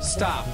Stop.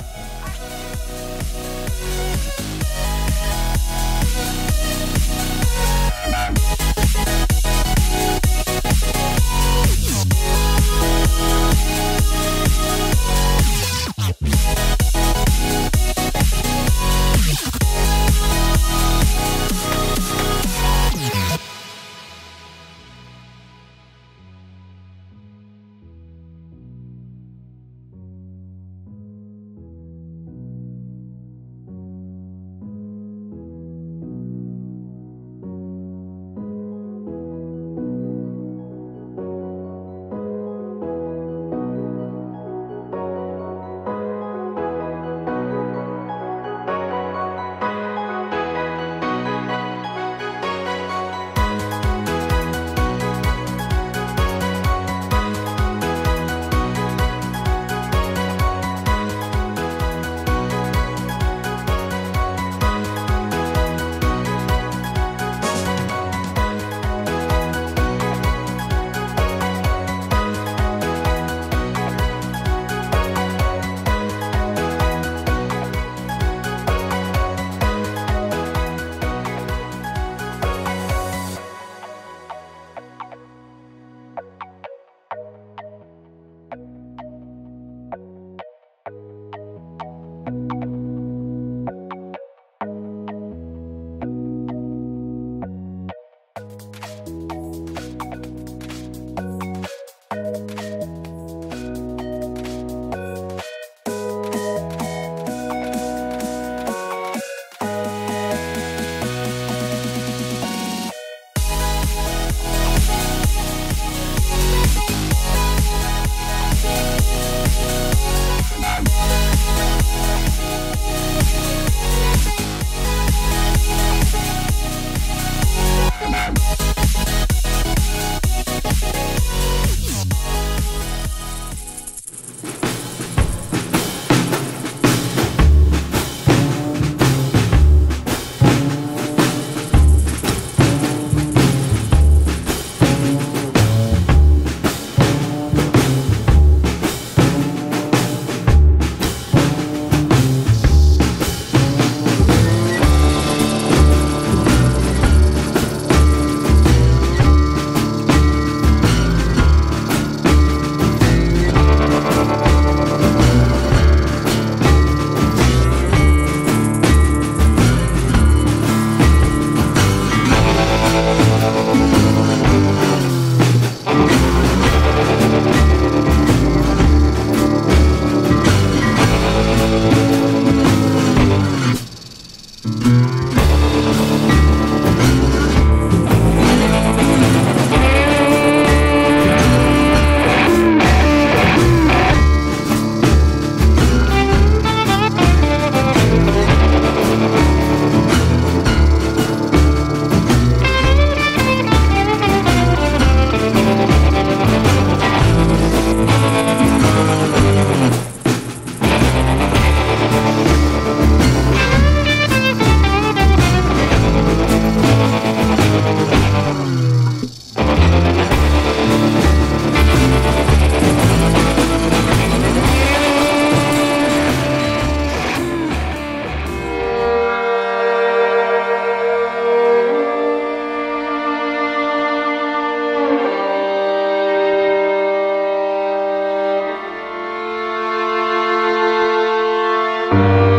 Thank